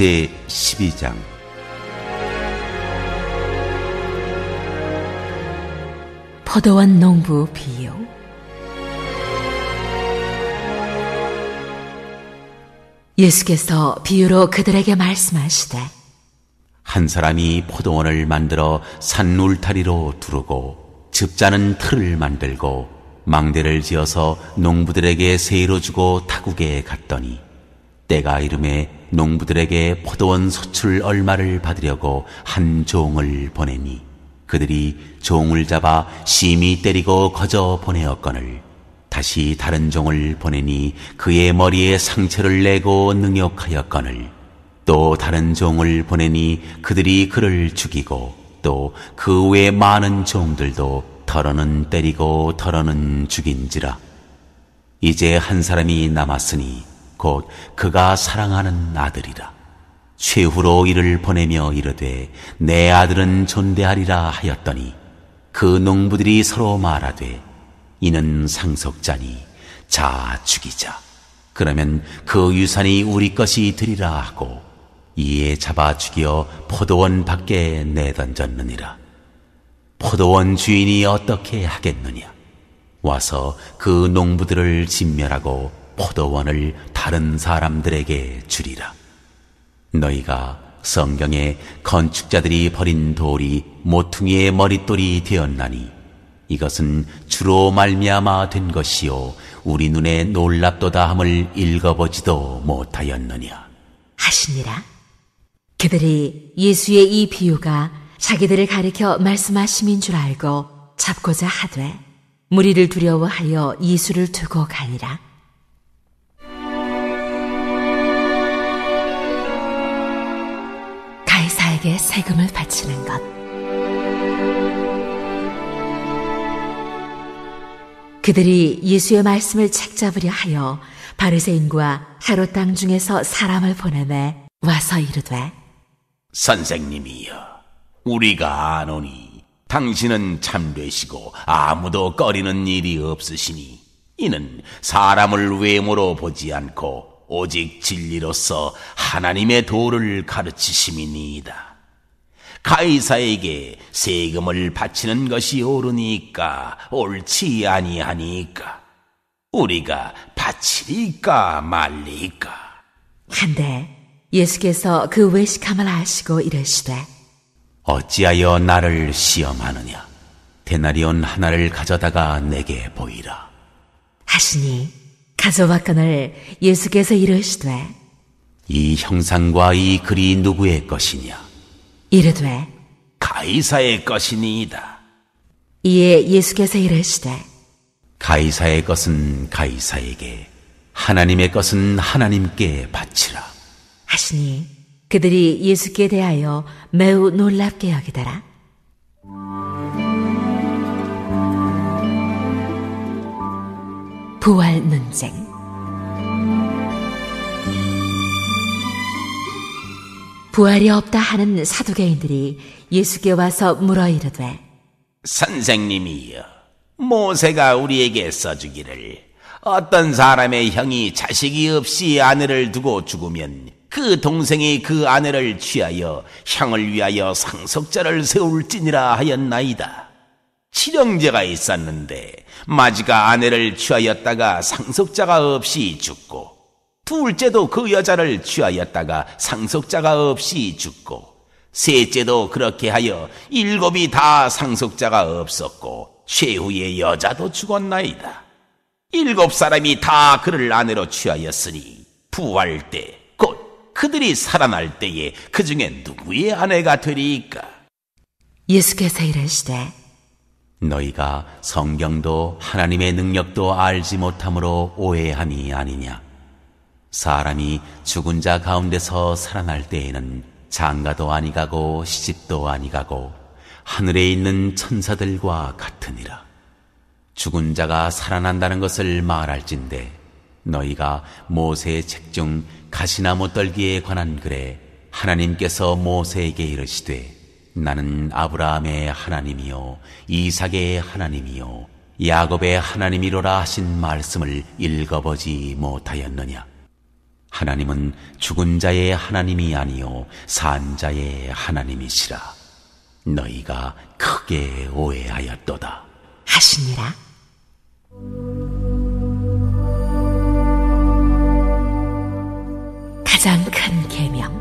제 12장. 포도원 농부 비유 예수께서 비유로 그들에게 말씀하시되 한 사람이 포도원을 만들어 산 울타리로 두르고 즙자는 틀을 만들고 망대를 지어서 농부들에게 세로 주고 타국에 갔더니 때가 이름에 농부들에게 포도원 소출 얼마를 받으려고 한 종을 보내니 그들이 종을 잡아 심히 때리고 거저 보내었거늘 다시 다른 종을 보내니 그의 머리에 상처를 내고 능욕하였거늘 또 다른 종을 보내니 그들이 그를 죽이고 또 그 외 많은 종들도 털어는 때리고 털어는 죽인지라. 이제 한 사람이 남았으니 곧 그가 사랑하는 아들이라. 최후로 이를 보내며 이르되 내 아들은 존대하리라 하였더니 그 농부들이 서로 말하되 이는 상속자니 자 죽이자. 그러면 그 유산이 우리 것이 되리라 하고 이에 잡아 죽여 포도원 밖에 내던졌느니라. 포도원 주인이 어떻게 하겠느냐? 와서 그 농부들을 진멸하고 포도원을 다른 사람들에게 주리라. 너희가 성경에 건축자들이 버린 돌이 모퉁이의 머릿돌이 되었나니 이것은 주로 말미암아 된 것이요 우리 눈에 놀랍도다함을 읽어보지도 못하였느냐. 하시니라. 그들이 예수의 이 비유가 자기들을 가리켜 말씀하심인 줄 알고 잡고자 하되 무리를 두려워하여 예수를 두고 가니라 가이사에게 세금을 바치는 것 그들이 예수의 말씀을 책잡으려 하여 바르새인과 하루 땅 중에서 사람을 보내매 와서 이르되 선생님이여, 우리가 아노니 당신은 참되시고 아무도 꺼리는 일이 없으시니 이는 사람을 외모로 보지 않고 오직 진리로서 하나님의 도를 가르치심이니이다. 가이사에게 세금을 바치는 것이 옳으니까 옳지 아니하니까 우리가 바치리까 말리까? 한데 예수께서 그 외식함을 아시고 이르시되 어찌하여 나를 시험하느냐? 데나리온 하나를 가져다가 내게 보이라. 하시니 가져왔거늘 예수께서 이르시되 이 형상과 이 글이 누구의 것이냐 이르되 가이사의 것이니이다. 이에 예수께서 이르시되 가이사의 것은 가이사에게 하나님의 것은 하나님께 바치라 하시니 그들이 예수께 대하여 매우 놀랍게 여기더라. 부활 논쟁 부활이 없다 하는 사두개인들이 예수께 와서 물어 이르되 선생님이여, 모세가 우리에게 써주기를 어떤 사람의 형이 자식이 없이 아내를 두고 죽으면 그 동생이 그 아내를 취하여 형을 위하여 상속자를 세울지니라 하였나이다. 칠형제가 있었는데 마지가 아내를 취하였다가 상속자가 없이 죽고 둘째도 그 여자를 취하였다가 상속자가 없이 죽고 셋째도 그렇게 하여 일곱이 다 상속자가 없었고 최후의 여자도 죽었나이다. 일곱 사람이 다 그를 아내로 취하였으니 부활 때 곧 그들이 살아날 때에 그 중에 누구의 아내가 되리까? 예수께서 이르시되 너희가 성경도 하나님의 능력도 알지 못함으로 오해함이 아니냐 사람이 죽은 자 가운데서 살아날 때에는 장가도 아니 가고 시집도 아니 가고 하늘에 있는 천사들과 같으니라. 죽은 자가 살아난다는 것을 말할진대 너희가 모세의 책 중 가시나무 떨기에 관한 글에 하나님께서 모세에게 이르시되 나는 아브라함의 하나님이요 이삭의 하나님이요 야곱의 하나님이로라 하신 말씀을 읽어보지 못하였느냐 하나님은 죽은 자의 하나님이 아니요 산 자의 하나님이시라. 너희가 크게 오해하였도다. 하시니라. 가장 큰 계명.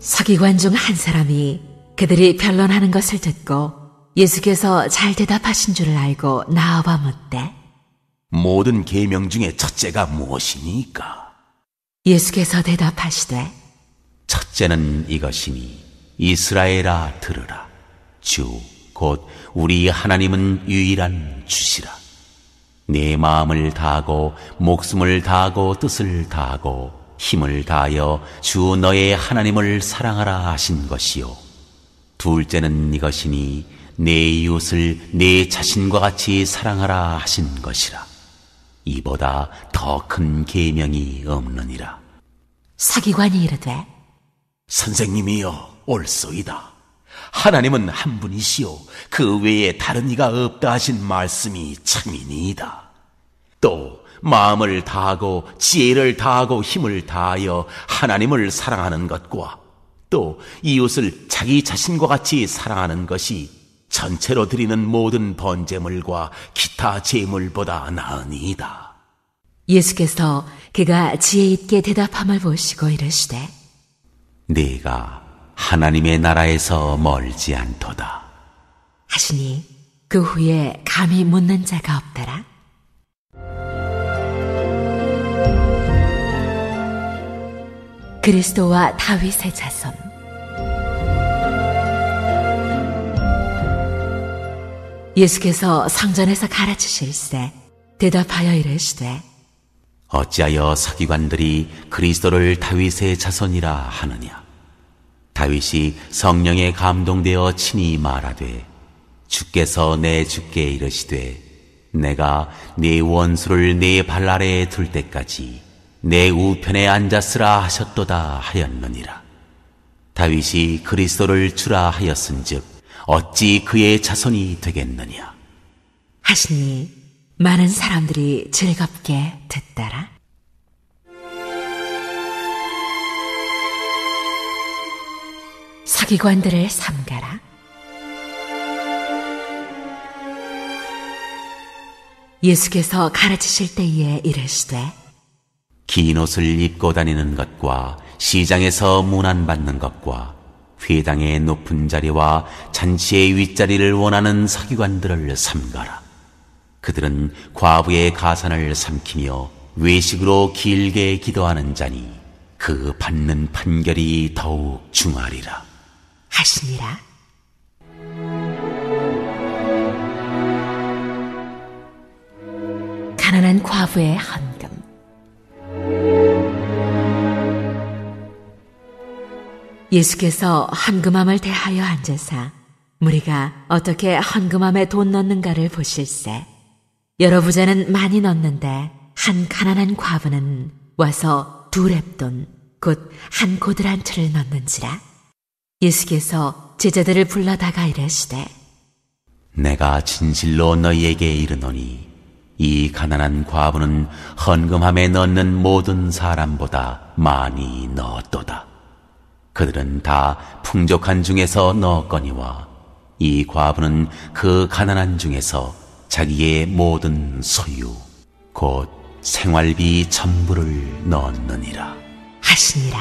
서기관 중 한 사람이 그들이 변론하는 것을 듣고 예수께서 잘 대답하신 줄을 알고 나와봐 묻되 모든 계명 중에 첫째가 무엇이니까? 예수께서 대답하시되 첫째는 이것이니 이스라엘아 들으라. 주 곧 우리 하나님은 유일한 주시라. 내 마음을 다하고 목숨을 다하고 뜻을 다하고 힘을 다하여 주 너의 하나님을 사랑하라 하신 것이요. 둘째는 이것이니 내 이웃을 내 자신과 같이 사랑하라 하신 것이라. 이보다 더 큰 계명이 없느니라. 서기관이 이르되 선생님이여 옳소이다. 하나님은 한 분이시요 그 외에 다른 이가 없다 하신 말씀이 참이니이다. 또 마음을 다하고 지혜를 다하고 힘을 다하여 하나님을 사랑하는 것과 또 이웃을 자기 자신과 같이 사랑하는 것이 전체로 드리는 모든 번제물과 기타 제물보다 나으니이다. 예수께서 그가 지혜 있게 대답함을 보시고 이르시되 네가 하나님의 나라에서 멀지 않도다. 하시니 그 후에 감히 묻는 자가 없더라. 그리스도와 다윗의 자손 예수께서 성전에서 가르치실세 대답하여 이르시되 어찌하여 서기관들이 그리스도를 다윗의 자손이라 하느냐? 다윗이 성령에 감동되어 친히 말하되 주께서 내 주께 이르시되 내가 네 원수를 네 발 아래에 둘 때까지 내 우편에 앉았으라 하셨도다 하였느니라. 다윗이 그리스도를 주라 하였은즉 어찌 그의 자손이 되겠느냐? 하시니 많은 사람들이 즐겁게 듣더라. 서기관들을 삼가라. 예수께서 가르치실 때에 이르시되 긴 옷을 입고 다니는 것과 시장에서 문안 받는 것과 회당의 높은 자리와 잔치의 윗자리를 원하는 서기관들을 삼가라. 그들은 과부의 가산을 삼키며 외식으로 길게 기도하는 자니 그 받는 판결이 더욱 중하리라. 하시니라. 가난한 과부의 헌금. 예수께서 헌금함을 대하여 앉으사 무리가 어떻게 헌금함에 돈 넣는가를 보실세. 여러 부자는 많이 넣는데 한 가난한 과부는 와서 두 랩돈 곧한 틀을 넣는지라. 예수께서 제자들을 불러다가 이르시되 내가 진실로 너희에게 이르노니 이 가난한 과부는 헌금함에 넣는 모든 사람보다 많이 넣었도다. 그들은 다 풍족한 중에서 넣었거니와 이 과부는 그 가난한 중에서 자기의 모든 소유 곧 생활비 전부를 넣었느니라. 하시니라.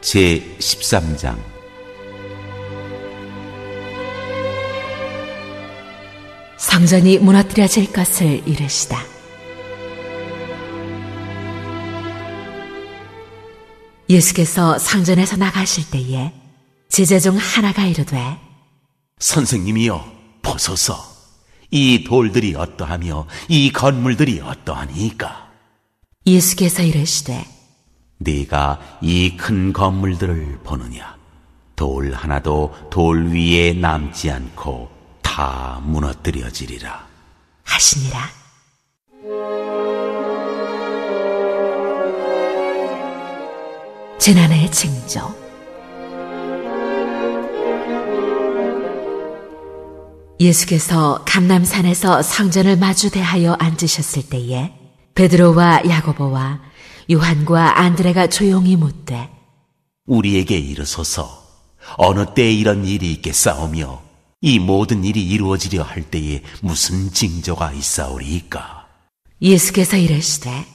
제 13장 성전이 무너뜨려질 것을 이르시다. 예수께서 성전에서 나가실 때에 제자 중 하나가 이르되 선생님이여 보소서 이 돌들이 어떠하며 이 건물들이 어떠하니까 예수께서 이르시되 네가 이 큰 건물들을 보느냐 돌 하나도 돌 위에 남지 않고 다 무너뜨려지리라. 하시니라. 재난의 징조. 예수께서 감남산에서 상전을 마주대하여 앉으셨을 때에 베드로와 야고보와 요한과 안드레가 조용히 묻되 우리에게 이르소서 어느 때 이런 일이 있겠사오며 이 모든 일이 이루어지려 할 때에 무슨 징조가 있사오리이까? 예수께서 이르시되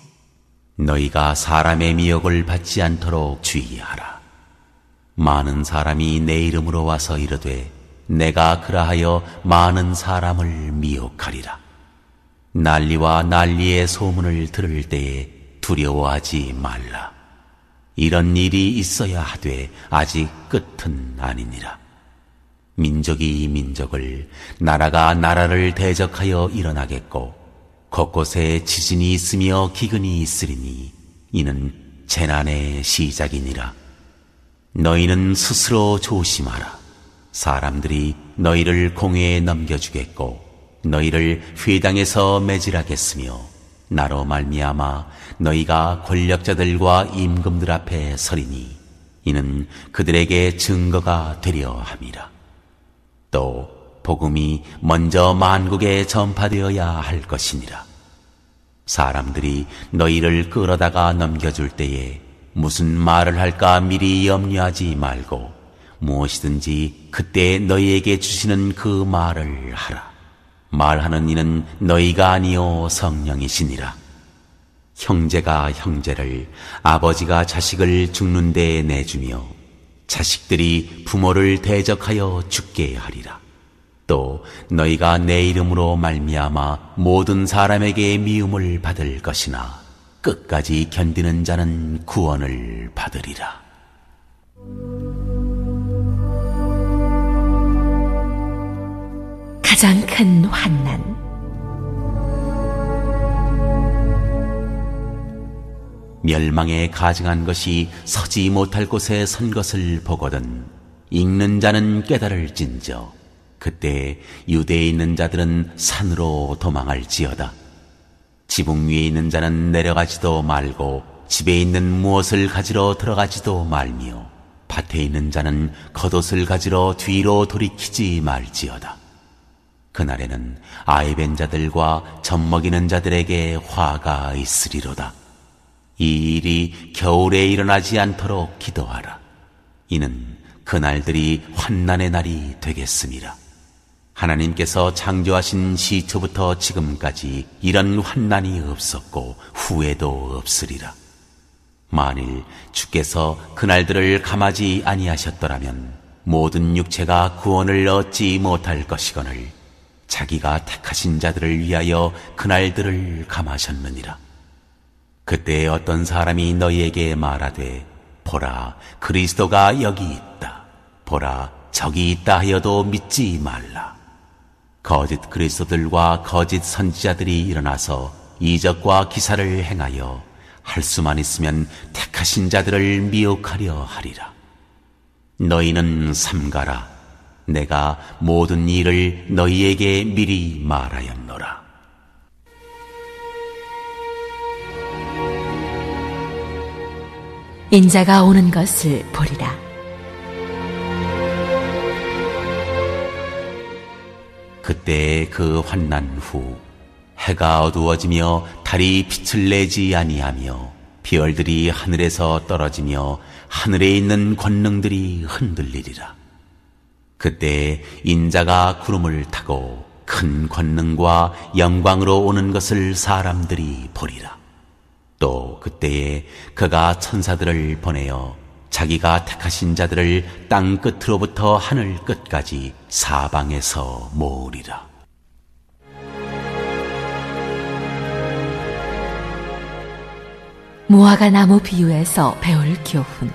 너희가 사람의 미혹을 받지 않도록 주의하라. 많은 사람이 내 이름으로 와서 이르되 내가 그라하여 많은 사람을 미혹하리라. 난리와 난리의 소문을 들을 때에 두려워하지 말라. 이런 일이 있어야 하되 아직 끝은 아니니라. 민족이 민족을, 나라가 나라를 대적하여 일어나겠고, 곳곳에 지진이 있으며 기근이 있으리니, 이는 재난의 시작이니라. 너희는 스스로 조심하라. 사람들이 너희를 공회에 넘겨주겠고, 너희를 회당에서 매질하겠으며, 나로 말미암아 너희가 권력자들과 임금들 앞에 서리니 이는 그들에게 증거가 되려 함이라. 또 복음이 먼저 만국에 전파되어야 할 것이니라. 사람들이 너희를 끌어다가 넘겨줄 때에 무슨 말을 할까 미리 염려하지 말고 무엇이든지 그때 너희에게 주시는 그 말을 하라. 말하는 이는 너희가 아니요 성령이시니라. 형제가 형제를, 아버지가 자식을 죽는 데에 내주며, 자식들이 부모를 대적하여 죽게 하리라. 또 너희가 내 이름으로 말미암아 모든 사람에게 미움을 받을 것이나 끝까지 견디는 자는 구원을 받으리라. 가장 큰 환난. 멸망에 가증한 것이 서지 못할 곳에 선 것을 보거든 읽는 자는 깨달을진저 그때 유대에 있는 자들은 산으로 도망할지어다. 지붕 위에 있는 자는 내려가지도 말고 집에 있는 무엇을 가지러 들어가지도 말며 밭에 있는 자는 겉옷을 가지러 뒤로 돌이키지 말지어다. 그날에는 아이벤 자들과 젖먹이는 자들에게 화가 있으리로다. 이 일이 겨울에 일어나지 않도록 기도하라. 이는 그날들이 환난의 날이 되겠습니다. 하나님께서 창조하신 시초부터 지금까지 이런 환난이 없었고 후에도 없으리라. 만일 주께서 그날들을 감하지 아니하셨더라면 모든 육체가 구원을 얻지 못할 것이거늘 자기가 택하신 자들을 위하여 그날들을 감하셨느니라. 그때 어떤 사람이 너희에게 말하되 보라 그리스도가 여기 있다. 보라 저기 있다 하여도 믿지 말라. 거짓 그리스도들과 거짓 선지자들이 일어나서 이적과 기사를 행하여 할 수만 있으면 택하신 자들을 미혹하려 하리라. 너희는 삼가라. 내가 모든 일을 너희에게 미리 말하였노라. 인자가 오는 것을 보리라. 그때 그 환난 후 해가 어두워지며 달이 빛을 내지 아니하며 별들이 하늘에서 떨어지며 하늘에 있는 권능들이 흔들리리라. 그때 인자가 구름을 타고 큰 권능과 영광으로 오는 것을 사람들이 보리라. 또 그때에 그가 천사들을 보내어 자기가 택하신 자들을 땅 끝으로부터 하늘 끝까지 사방에서 모으리라. 무화과 나무 비유에서 배울 교훈.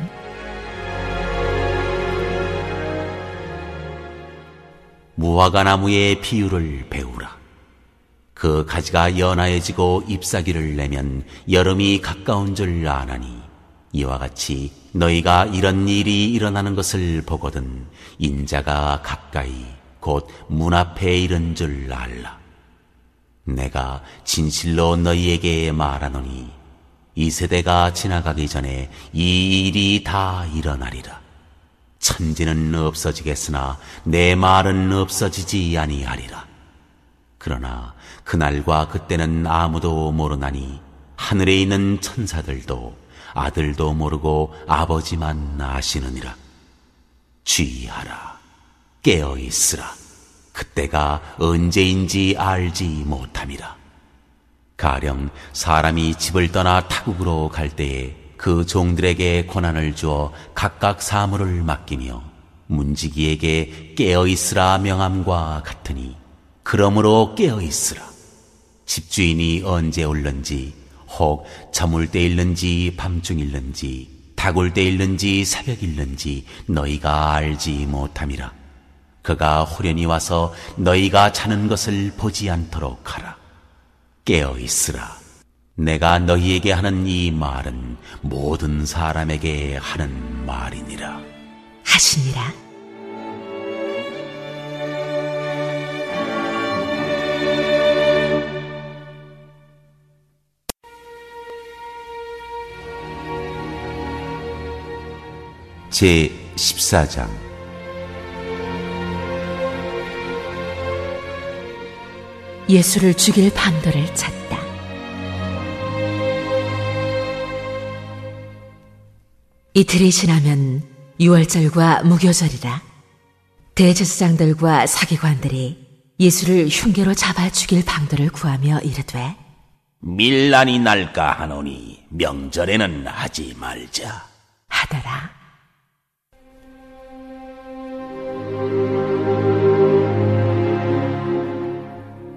무화과 나무의 비유를 배우라. 그 가지가 연하여지고 잎사귀를 내면 여름이 가까운 줄 아나니 이와 같이 너희가 이런 일이 일어나는 것을 보거든 인자가 가까이 곧 문 앞에 이른 줄 알라. 내가 진실로 너희에게 말하노니 이 세대가 지나가기 전에 이 일이 다 일어나리라. 천지는 없어지겠으나 내 말은 없어지지 아니하리라. 그러나 그날과 그때는 아무도 모르나니 하늘에 있는 천사들도 아들도 모르고 아버지만 아시느니라. 주의하라. 깨어 있으라. 그때가 언제인지 알지 못함이라. 가령 사람이 집을 떠나 타국으로 갈 때에 그 종들에게 권한을 주어 각각 사물을 맡기며 문지기에게 깨어 있으라 명함과 같으니 그러므로 깨어 있으라. 집주인이 언제 올는지 혹 저물 때 일는지 밤중 일는지 다굴 때 일는지 새벽 일는지 너희가 알지 못함이라. 그가 호련히 와서 너희가 자는 것을 보지 않도록 하라. 깨어 있으라. 내가 너희에게 하는 이 말은 모든 사람에게 하는 말이니라. 하시니라. 제 14장 예수를 죽일 방도를 찾다. 이틀이 지나면 유월절과 무교절이라 대제사장들과 사기관들이 예수를 흉계로 잡아 죽일 방도를 구하며 이르되 밀란이 날까 하노니 명절에는 하지 말자. 하더라.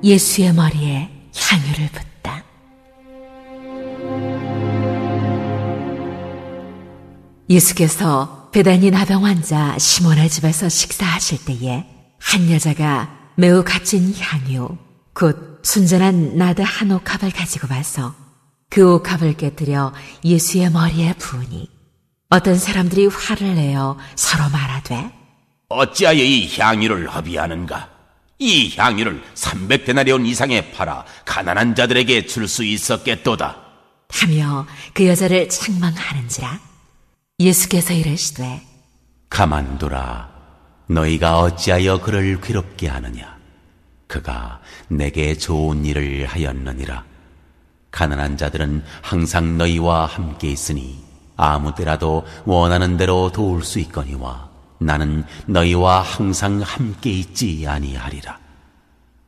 예수의 머리에 향유를 붓다. 예수께서 베다니 나병 환자 시몬의 집에서 식사하실 때에 한 여자가 매우 값진 향유, 곧 순전한 나드 한 옥합을 가지고 와서 그 옥합을 깨뜨려 예수의 머리에 부으니 어떤 사람들이 화를 내어 서로 말하되 어찌하여 이 향유를 허비하는가? 이 향유를 300데나리온 이상에 팔아 가난한 자들에게 줄 수 있었겠도다. 하며 그 여자를 책망하는지라 예수께서 이르시되 가만두라. 너희가 어찌하여 그를 괴롭게 하느냐? 그가 내게 좋은 일을 하였느니라. 가난한 자들은 항상 너희와 함께 있으니 아무 때라도 원하는 대로 도울 수 있거니와 나는 너희와 항상 함께 있지 아니하리라.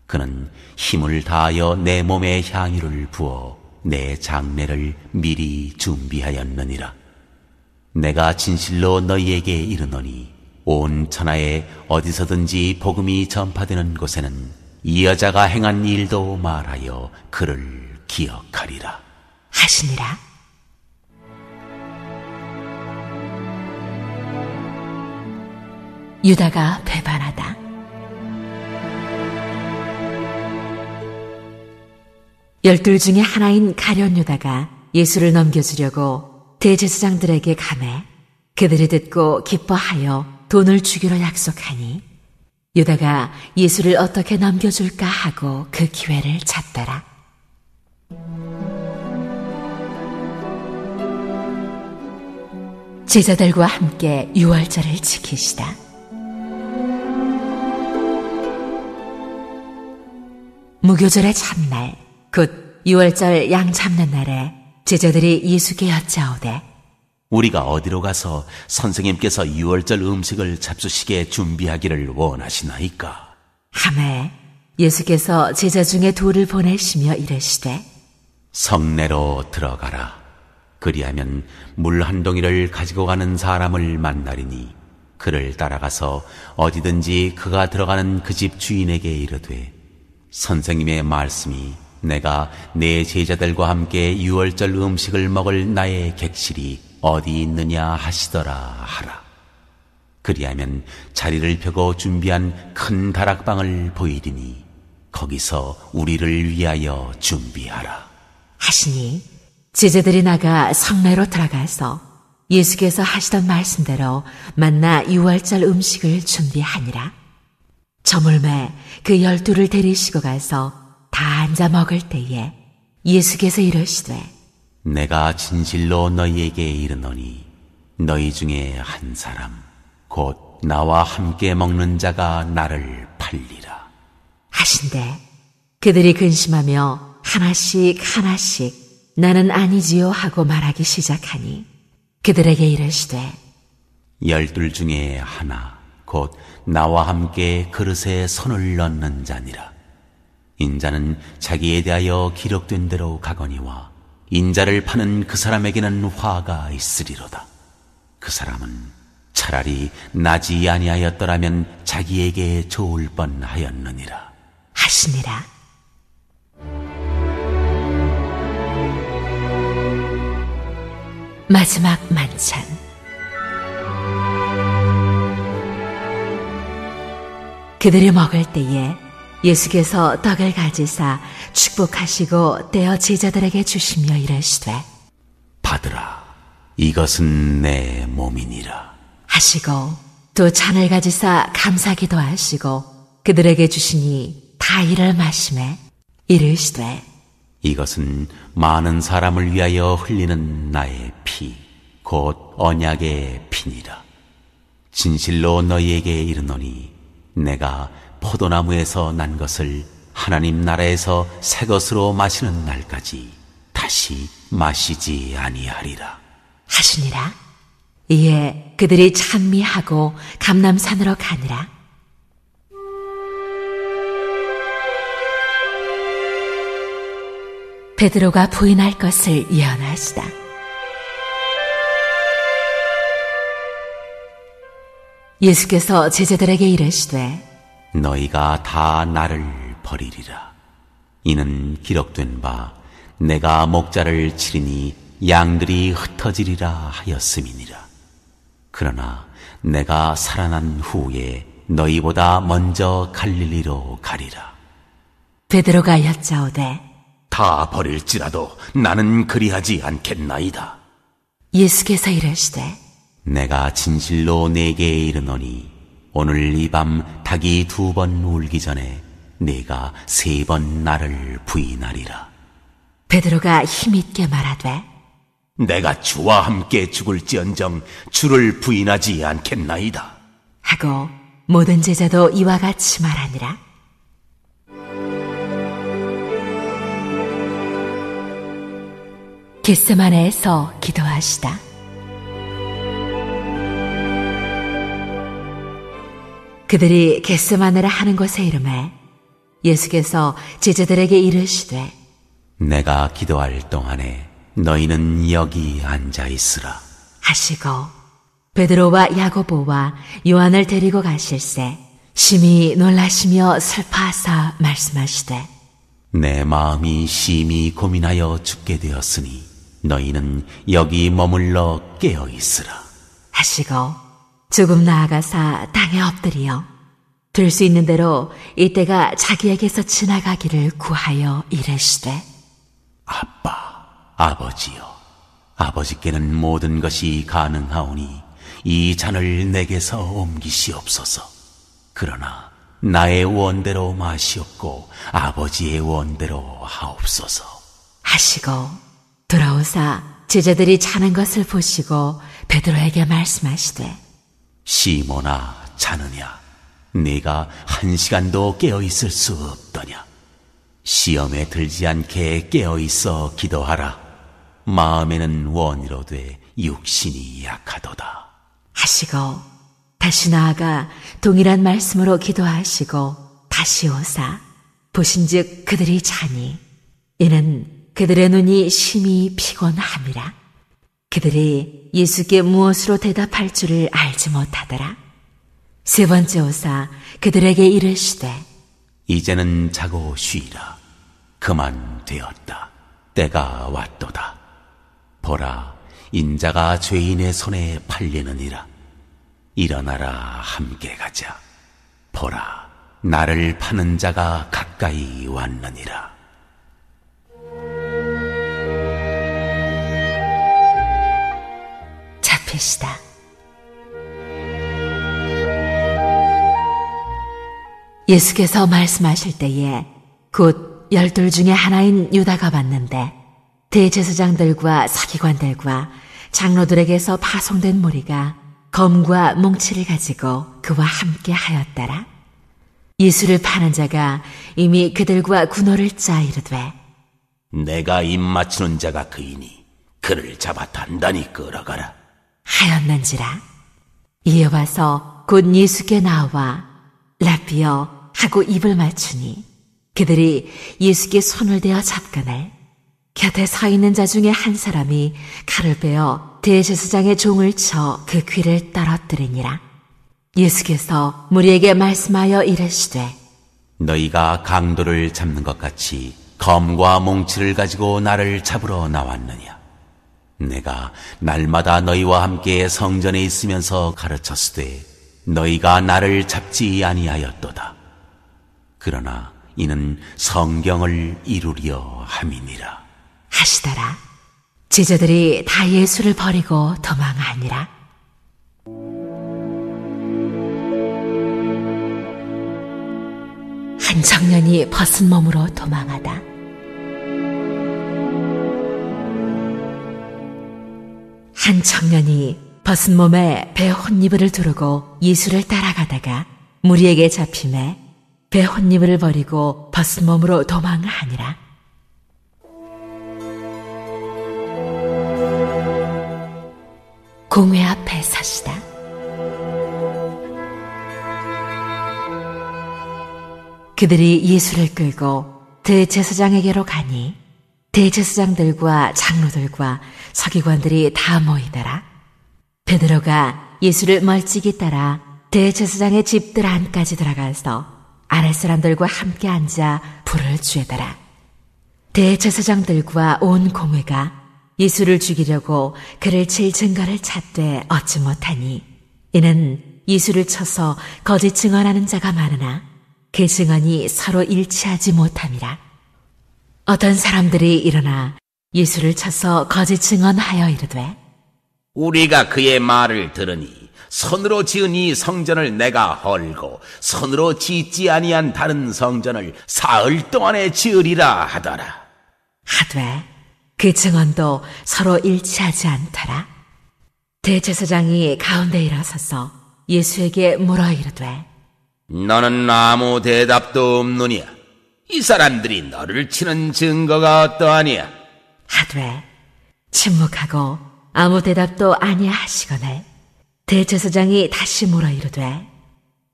그는 힘을 다하여 내 몸에 향유를 부어 내 장례를 미리 준비하였느니라. 내가 진실로 너희에게 이르노니 온 천하에 어디서든지 복음이 전파되는 곳에는 이 여자가 행한 일도 말하여 그를 기억하리라. 하시니라. 유다가 배반하다. 열둘 중에 하나인 가련 유다가 예수를 넘겨주려고 대제사장들에게 감해 그들이 듣고 기뻐하여 돈을 주기로 약속하니 유다가 예수를 어떻게 넘겨줄까 하고 그 기회를 찾더라. 제자들과 함께 유월절을 지키시다. 무교절의 첫날, 곧 유월절 양 잡는 날에 제자들이 예수께 여짜오되 우리가 어디로 가서 선생님께서 유월절 음식을 잡수시게 준비하기를 원하시나이까? 함에 예수께서 제자 중에 둘을 보내시며 이르시되 성내로 들어가라. 그리하면 물 한 동이를 가지고 가는 사람을 만나리니 그를 따라가서 어디든지 그가 들어가는 그 집 주인에게 이르되 선생님의 말씀이 내가 내 제자들과 함께 유월절 음식을 먹을 나의 객실이 어디 있느냐 하시더라 하라. 그리하면 자리를 펴고 준비한 큰 다락방을 보이리니 거기서 우리를 위하여 준비하라. 하시니 제자들이 나가 성내로 들어가서 예수께서 하시던 말씀대로 만나 유월절 음식을 준비하니라. 저물매 그 열두를 데리시고 가서 다 앉아 먹을 때에 예수께서 이르시되 내가 진실로 너희에게 이르노니 너희 중에 한 사람 곧 나와 함께 먹는 자가 나를 팔리라. 하신대 그들이 근심하며 하나씩 하나씩 나는 아니지요 하고 말하기 시작하니 그들에게 이르시되 열둘 중에 하나 곧 나와 함께 그릇에 손을 넣는 자니라. 인자는 자기에 대하여 기록된 대로 가거니와 인자를 파는 그 사람에게는 화가 있으리로다. 그 사람은 차라리 나지 아니하였더라면 자기에게 좋을 뻔하였느니라. 하시니라 마지막 만찬 그들이 먹을 때에 예수께서 떡을 가지사 축복하시고 떼어 제자들에게 주시며 이르시되 받으라. 이것은 내 몸이니라. 하시고 또 잔을 가지사 감사기도 하시고 그들에게 주시니 다 이를 마심에 이르시되 이것은 많은 사람을 위하여 흘리는 나의 피, 곧 언약의 피니라. 진실로 너희에게 이르노니 내가 포도나무에서 난 것을 하나님 나라에서 새 것으로 마시는 날까지 다시 마시지 아니하리라. 하시니라 이에 그들이 찬미하고 감남산으로 가니라 베드로가 부인할 것을 예언하시다. 예수께서 제자들에게 이르시되 너희가 다 나를 버리리라. 이는 기록된 바 내가 목자를 치리니 양들이 흩어지리라 하였음이니라. 그러나 내가 살아난 후에 너희보다 먼저 갈릴리로 가리라. 베드로가 여짜오되 다 버릴지라도 나는 그리하지 않겠나이다. 예수께서 이르시되 내가 진실로 내게 이르노니 오늘 이 밤 닭이 두 번 울기 전에 내가 세 번 나를 부인하리라. 베드로가 힘있게 말하되 내가 주와 함께 죽을지언정 주를 부인하지 않겠나이다. 하고 모든 제자도 이와 같이 말하니라. 겟세마네에서 기도하시다. 그들이 겟세마네라 하는 곳에 이름에 예수께서 제자들에게 이르시되 내가 기도할 동안에 너희는 여기 앉아 있으라. 하시고 베드로와 야고보와 요한을 데리고 가실새 심히 놀라시며 슬퍼하사 말씀하시되 내 마음이 심히 고민하여 죽게 되었으니 너희는 여기 머물러 깨어 있으라. 하시고 조금 나아가사 땅에 엎드리어 될수 있는 대로 이때가 자기에게서 지나가기를 구하여 이르시되 아빠, 아버지여, 아버지께는 모든 것이 가능하오니 이 잔을 내게서 옮기시옵소서. 그러나 나의 원대로 마시옵고 아버지의 원대로 하옵소서. 하시고 돌아오사 제자들이 자는 것을 보시고 베드로에게 말씀하시되 시모나 자느냐? 네가 한 시간도 깨어 있을 수 없더냐? 시험에 들지 않게 깨어 있어 기도하라. 마음에는 원이로 돼 육신이 약하도다. 하시고 다시 나아가 동일한 말씀으로 기도하시고 다시 오사 보신즉 그들이 자니 이는 그들의 눈이 심히 피곤함이라 그들이 예수께 무엇으로 대답할 줄을 알지 못하더라 세 번째 오사 그들에게 이르시되 이제는 자고 쉬라. 그만 되었다. 때가 왔도다. 보라, 인자가 죄인의 손에 팔리느니라. 일어나라, 함께 가자. 보라, 나를 파는 자가 가까이 왔느니라. 잡히시다 예수께서 말씀하실 때에 곧 열둘 중에 하나인 유다가 봤는데 대제사장들과 사기관들과 장로들에게서 파송된 무리가 검과 몽치를 가지고 그와 함께 하였더라. 예수를 파는 자가 이미 그들과 군호를 짜 이르되 내가 입 맞추는 자가 그이니 그를 잡아 단단히 끌어가라. 하였는지라. 이에 와서 곧 예수께 나와 라비어 하고 입을 맞추니 그들이 예수께 손을 대어 잡거늘 곁에 서 있는 자 중에 한 사람이 칼을 빼어 대제사장의 종을 쳐 그 귀를 떨어뜨리니라. 예수께서 무리에게 말씀하여 이르시되 너희가 강도를 잡는 것 같이 검과 몽치를 가지고 나를 잡으러 나왔느냐? 내가 날마다 너희와 함께 성전에 있으면서 가르쳤으되 너희가 나를 잡지 아니하였도다. 그러나 이는 성경을 이루려 함이니라. 하시더라. 제자들이 다 예수를 버리고 도망하니라. 한 청년이 벗은 몸으로 도망하다. 한 청년이 벗은 몸에 배 혼니부를 두르고 예수를 따라가다가 무리에게 잡힘에 배 혼니부를 버리고 벗은 몸으로 도망하니라. 공회 앞에 서시다. 그들이 예수를 끌고 대제사장에게로 가니 대제사장들과 장로들과 서기관들이 다 모이더라. 베드로가 예수를 멀찍이 따라 대제사장의 집들 안까지 들어가서 아랫 사람들과 함께 앉아 불을 쬐더라. 대제사장들과 온 공회가 예수를 죽이려고 그를 칠 증거를 찾되 얻지 못하니 이는 예수를 쳐서 거짓 증언하는 자가 많으나 그 증언이 서로 일치하지 못함이라. 어떤 사람들이 일어나 예수를 쳐서 거짓 증언하여 이르되 우리가 그의 말을 들으니 손으로 지은 이 성전을 내가 헐고 손으로 짓지 아니한 다른 성전을 사흘 동안에 지으리라 하더라. 하되 그 증언도 서로 일치하지 않더라. 대제사장이 가운데 일어서서 예수에게 물어 이르되 너는 아무 대답도 없느냐? 이 사람들이 너를 치는 증거가 어떠하냐? 하되 침묵하고 아무 대답도 아니하시거늘 대제사장이 다시 물어 이르되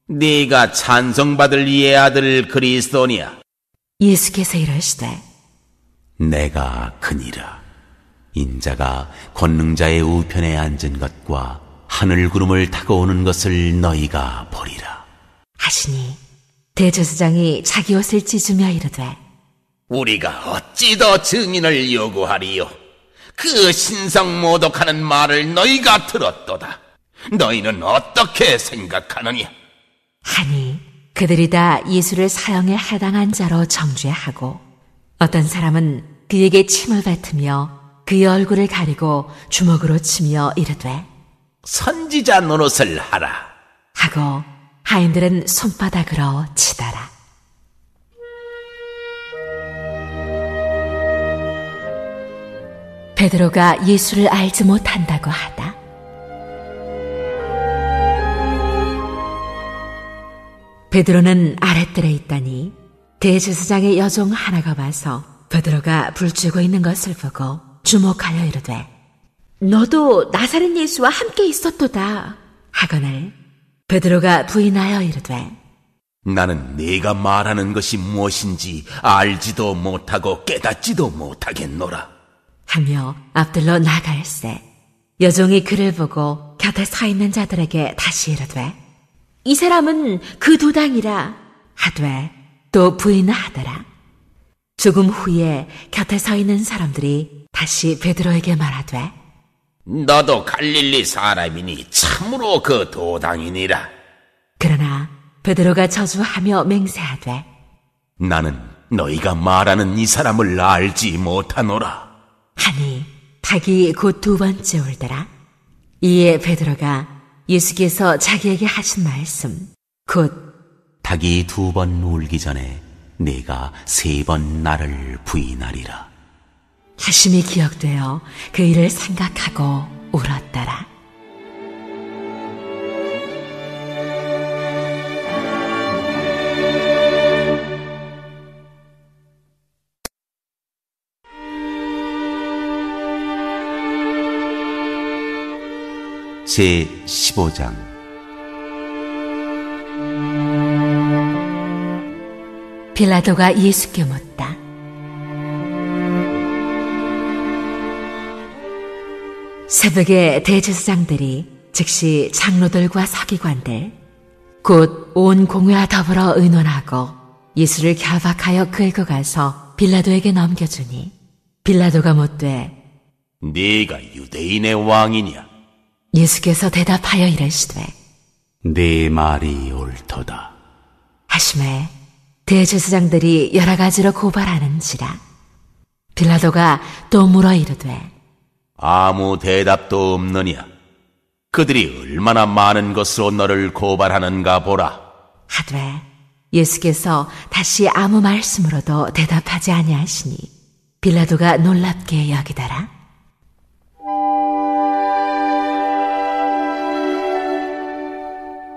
네가 찬송받을 이의 아들 그리스도냐? 예수께서 이르시되 내가 그니라. 인자가 권능자의 우편에 앉은 것과 하늘 구름을 타고 오는 것을 너희가 보리라. 하시니 대제사장이 자기 옷을 찢으며 이르되 우리가 어찌 더 증인을 요구하리요? 그 신성 모독하는 말을 너희가 들었도다. 너희는 어떻게 생각하느냐? 하니 그들이 다 예수를 사형에 해당한 자로 정죄하고 어떤 사람은 그에게 침을 뱉으며 그의 얼굴을 가리고 주먹으로 치며 이르되 선지자 노릇을 하라. 하고 하인들은 손바닥으로 치더라. 베드로가 예수를 알지 못한다고 하다. 베드로는 아랫뜰에 있다니 대제사장의 여종 하나가 와서 베드로가 불쬐고 있는 것을 보고 주목하여 이르되 너도 나사렛 예수와 함께 있었도다 하거늘 베드로가 부인하여 이르되 나는 네가 말하는 것이 무엇인지 알지도 못하고 깨닫지도 못하겠노라. 하며 앞들러 나갈새 여종이 그를 보고 곁에 서 있는 자들에게 다시 이르되 이 사람은 그 도당이라 하되 또 부인하더라 조금 후에 곁에 서 있는 사람들이 다시 베드로에게 말하되 너도 갈릴리 사람이니 참으로 그 도당이니라. 그러나 베드로가 저주하며 맹세하되 나는 너희가 말하는 이 사람을 알지 못하노라. 하니 닭이 곧 두 번째 울더라. 이에 베드로가 예수께서 자기에게 하신 말씀 곧 닭이 두 번 울기 전에 네가 세 번 나를 부인하리라. 하심이 기억되어 그 일을 생각하고 울었더라. 제 15장 빌라도가 예수께 묻다. 새벽에 대제사장들이 즉시 장로들과 서기관들 곧 온 공회와 더불어 의논하고 예수를 결박하여 끌고 가서 빌라도에게 넘겨주니 빌라도가 묻되 네가 유대인의 왕이냐? 예수께서 대답하여 이르시되 네 말이 옳도다. 하심에 대제사장들이 여러 가지로 고발하는지라 빌라도가 또 물어 이르되 아무 대답도 없느냐? 그들이 얼마나 많은 것으로 너를 고발하는가 보라. 하되 예수께서 다시 아무 말씀으로도 대답하지 아니하시니 빌라도가 놀랍게 여기더라.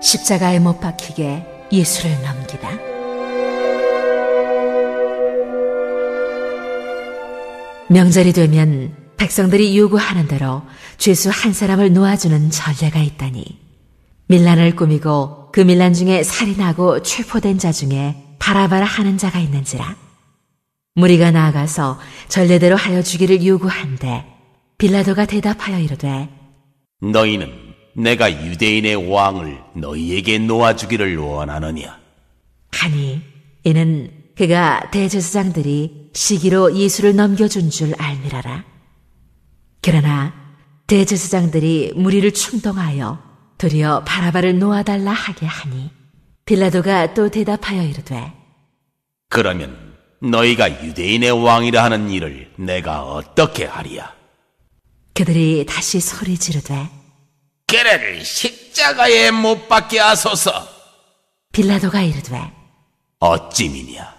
십자가에 못 박히게 예수를 넘기다. 명절이 되면 백성들이 요구하는 대로 죄수 한 사람을 놓아주는 전례가 있다니 밀란을 꾸미고 그 밀란 중에 살인하고 체포된 자 중에 바라바라 하는 자가 있는지라 무리가 나아가서 전례대로 하여 주기를 요구한데 빌라도가 대답하여 이르되 너희는 내가 유대인의 왕을 너희에게 놓아주기를 원하느냐? 하니 이는 그가 대제사장들이 시기로 예수를 넘겨준 줄 알미라라. 그러나 대제사장들이 무리를 충동하여 도리어 바라바를 놓아달라 하게 하니 빌라도가 또 대답하여 이르되 그러면 너희가 유대인의 왕이라 하는 일을 내가 어떻게 하리야? 그들이 다시 소리 지르되 그를 십자가에 못 박게 하소서. 빌라도가 이르되 어찌미냐?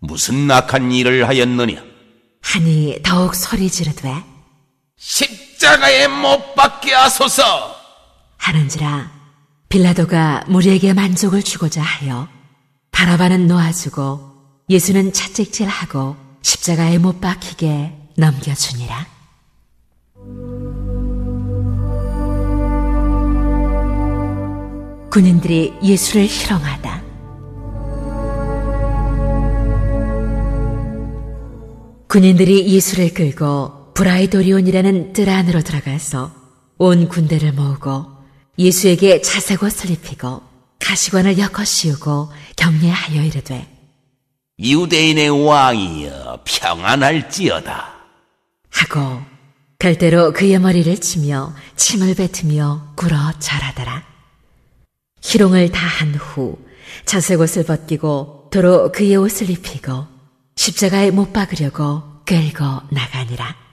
무슨 악한 일을 하였느냐? 하니 더욱 소리 지르되 십자가에 못 박게 하소서. 하는지라 빌라도가 무리에게 만족을 주고자 하여 바라바는 놓아주고 예수는 채찍질하고 십자가에 못 박히게 넘겨주니라. 군인들이 예수를 희롱하다. 군인들이 예수를 끌고 브라이도리온이라는 뜰 안으로 들어가서 온 군대를 모으고 예수에게 자색옷을 입히고 가시관을 엮어 씌우고 격려하여 이르되 유대인의 왕이여 평안할지어다. 하고 갈대로 그의 머리를 치며 침을 뱉으며 굴어 절하더라. 희롱을 다한 후 자색옷을 벗기고 도로 그의 옷을 입히고 십자가에 못 박으려고 끌고 나가니라.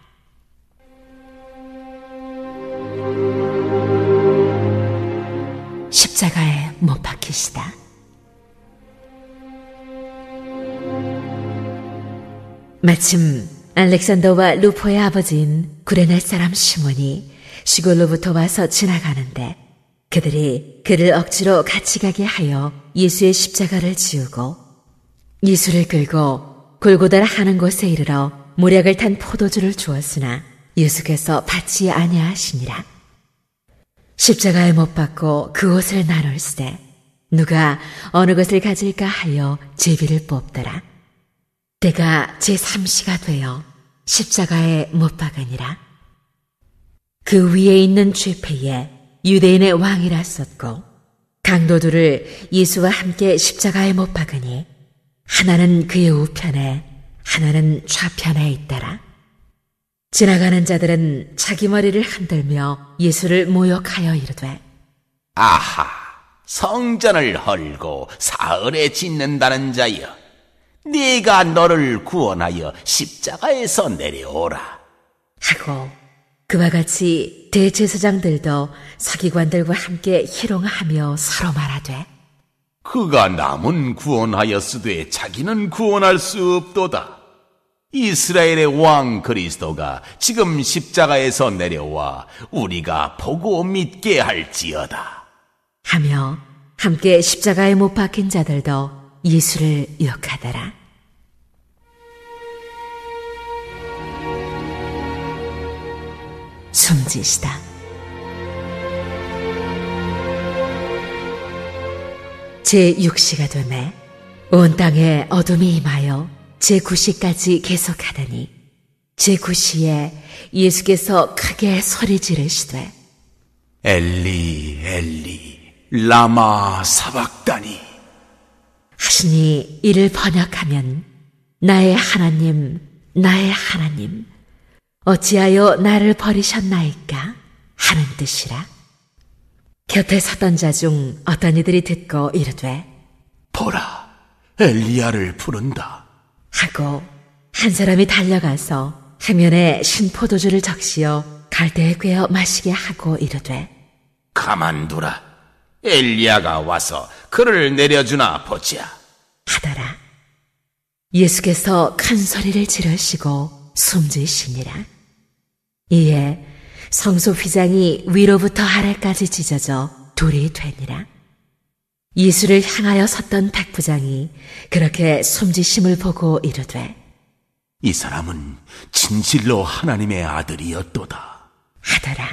십자가에 못 박히시다. 마침 알렉산더와 루포의 아버지인 구레네 사람 시몬이 시골로부터 와서 지나가는데 그들이 그를 억지로 같이 가게 하여 예수의 십자가를 지우고 예수를 끌고 골고다라 하는 곳에 이르러 모략을 탄 포도주를 주었으나 예수께서 받지 아니하시니라. 십자가에 못 박고 그 옷을 나눌세 누가 어느 것을 가질까 하여 제비를 뽑더라. 때가 제3시가 되어 십자가에 못 박으니라. 그 위에 있는 죄패에 유대인의 왕이라 썼고 강도들을 예수와 함께 십자가에 못 박으니 하나는 그의 우편에 하나는 좌편에 있더라. 지나가는 자들은 자기 머리를 흔들며 예수를 모욕하여 이르되 아하, 성전을 헐고 사흘에 짓는다는 자여. 네가 너를 구원하여 십자가에서 내려오라. 하고 그와 같이 대제사장들도 서기관들과 함께 희롱하며 서로 말하되 그가 남은 구원하였으되 자기는 구원할 수 없도다. 이스라엘의 왕 그리스도가 지금 십자가에서 내려와 우리가 보고 믿게 할지어다. 하며 함께 십자가에 못 박힌 자들도 예수를 욕하더라. 숨지시다. 제6시가 되매 온 땅에 어둠이 임하여 제9시까지 계속하더니 제9시에 예수께서 크게 소리 지르시되 엘리 엘리 라마 사박다니 하시니 이를 번역하면 나의 하나님 나의 하나님 어찌하여 나를 버리셨나이까 하는 뜻이라 곁에 서던 자 중 어떤 이들이 듣고 이르되 보라 엘리야를 부른다. 하고 한 사람이 달려가서 해면에 신포도주를 적시어 갈대에 꿰어 마시게 하고 이르되 가만두라. 엘리야가 와서 그를 내려주나 보자. 하더라. 예수께서 큰 소리를 지르시고 숨지시니라. 이에 성소 휘장이 위로부터 아래까지 찢어져 돌이 되니라. 예수를 향하여 섰던 백 부장이 그렇게 숨지심을 보고 이르되 이 사람은 진실로 하나님의 아들이었도다. 하더라.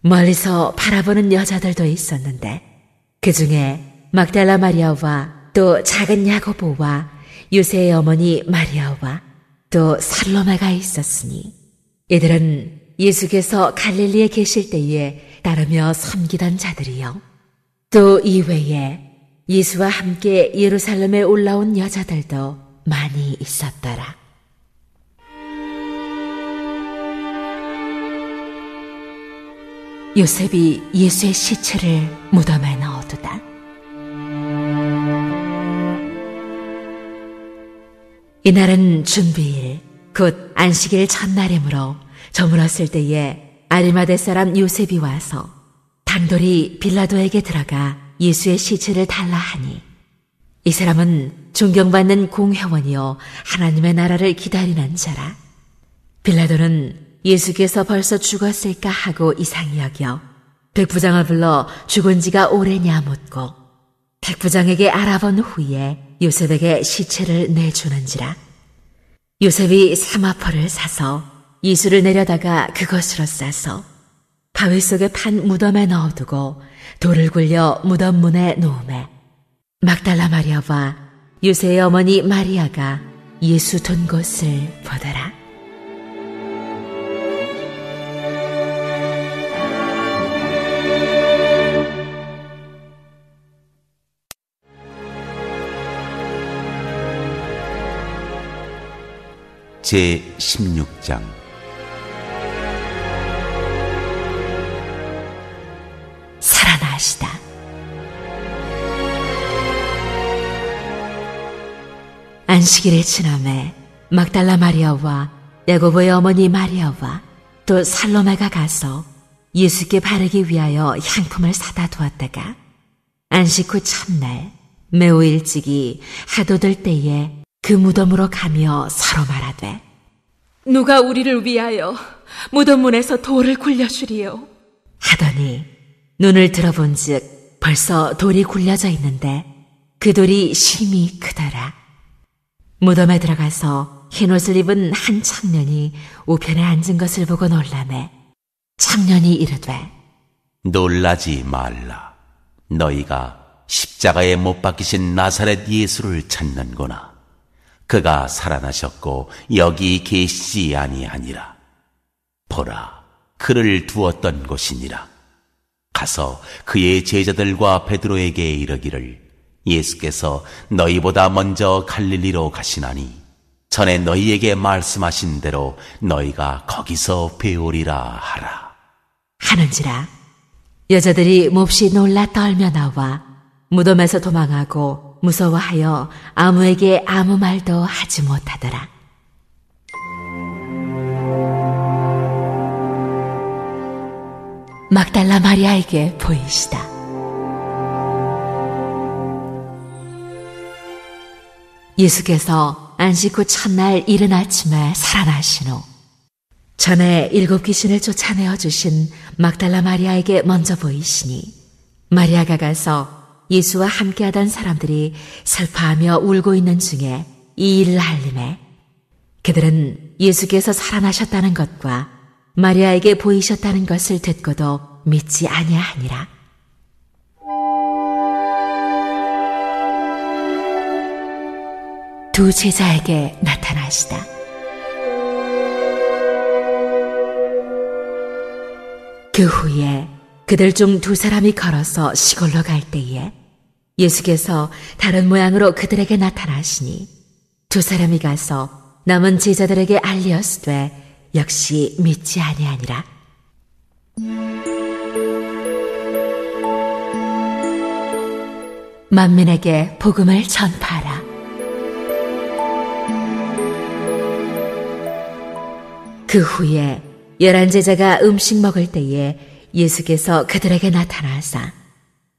멀리서 바라보는 여자들도 있었는데 그 중에 막달라 마리아와 또 작은 야고보와 요새의 어머니 마리아와 또 살로메가 있었으니 이들은 예수께서 갈릴리에 계실 때에 따르며 섬기던 자들이요. 또 이외에 예수와 함께 예루살렘에 올라온 여자들도 많이 있었더라. 요셉이 예수의 시체를 무덤에 넣어두다. 이날은 준비일, 곧 안식일 첫날이므로 저물었을 때에 아리마대 사람 요셉이 와서 단돌이 빌라도에게 들어가 예수의 시체를 달라 하니 이 사람은 존경받는 공회원이요 하나님의 나라를 기다리는 자라. 빌라도는 예수께서 벌써 죽었을까 하고 이상히 여겨 백부장을 불러 죽은 지가 오래냐 묻고 백부장에게 알아본 후에 요셉에게 시체를 내주는지라. 요셉이 사마포를 사서 예수를 내려다가 그것으로 싸서 바위 속에 판 무덤에 넣어두고 돌을 굴려 무덤 문에 놓음에 막달라 마리아와 요새의 어머니 마리아가 예수 둔 곳을 보더라. 제 16장 안식일의 지남에 막달라 마리아와 야고보의 어머니 마리아와 또 살로메가 가서 예수께 바르기 위하여 향품을 사다 두었다가 안식 후 첫날 매우 일찍이 하도될 때에 그 무덤으로 가며 서로 말하되 누가 우리를 위하여 무덤 문에서 돌을 굴려주리요. 하더니 눈을 들어본즉 벌써 돌이 굴려져 있는데 그 돌이 심히 크더라. 무덤에 들어가서 흰옷을 입은 한 청년이 우편에 앉은 것을 보고 놀라매 청년이 이르되 놀라지 말라. 너희가 십자가에 못 박히신 나사렛 예수를 찾는구나. 그가 살아나셨고 여기 계시지 아니하니라. 보라, 그를 두었던 곳이니라. 가서 그의 제자들과 베드로에게 이르기를 예수께서 너희보다 먼저 갈릴리로 가시나니 전에 너희에게 말씀하신 대로 너희가 거기서 배우리라 하라. 하는지라 여자들이 몹시 놀라 떨며 나와 무덤에서 도망하고 무서워하여 아무에게 아무 말도 하지 못하더라. 막달라 마리아에게 보이시다. 예수께서 안식 후 첫날 이른 아침에 살아나신 후 전에 일곱 귀신을 쫓아내어 주신 막달라 마리아에게 먼저 보이시니 마리아가 가서 예수와 함께하던 사람들이 슬퍼하며 울고 있는 중에 이 일을 알림해 그들은 예수께서 살아나셨다는 것과 마리아에게 보이셨다는 것을 듣고도 믿지 아니하니라. 두 제자에게 나타나시다. 그 후에 그들 중 두 사람이 걸어서 시골로 갈 때에 예수께서 다른 모양으로 그들에게 나타나시니 두 사람이 가서 남은 제자들에게 알리었으되 역시 믿지 아니하니라. 만민에게 복음을 전파하라. 그 후에 열한 제자가 음식 먹을 때에 예수께서 그들에게 나타나사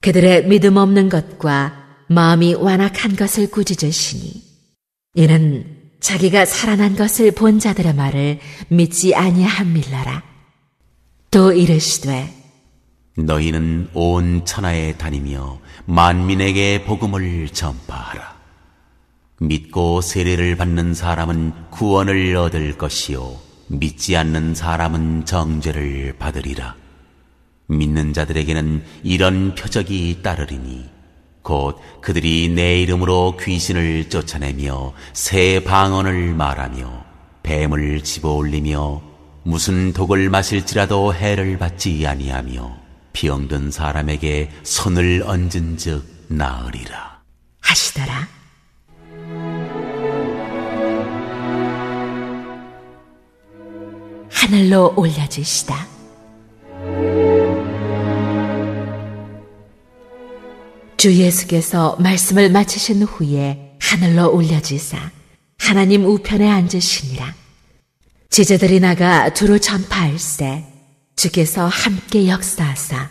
그들의 믿음 없는 것과 마음이 완악한 것을 꾸짖으시니 이는 자기가 살아난 것을 본 자들의 말을 믿지 아니함밀라라. 또 이르시되 너희는 온 천하에 다니며 만민에게 복음을 전파하라. 믿고 세례를 받는 사람은 구원을 얻을 것이요 믿지 않는 사람은 정죄를 받으리라. 믿는 자들에게는 이런 표적이 따르리니 곧 그들이 내 이름으로 귀신을 쫓아내며 새 방언을 말하며 뱀을 집어올리며 무슨 독을 마실지라도 해를 받지 아니하며 병든 사람에게 손을 얹은 즉 나으리라. 하시더라. 하늘로 올려주시다. 주 예수께서 말씀을 마치신 후에 하늘로 올려지사 하나님 우편에 앉으시니라. 제자들이 나가 두루 전파할세 주께서 함께 역사하사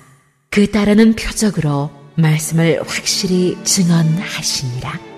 그 따르는 표적으로 말씀을 확실히 증언하시니라.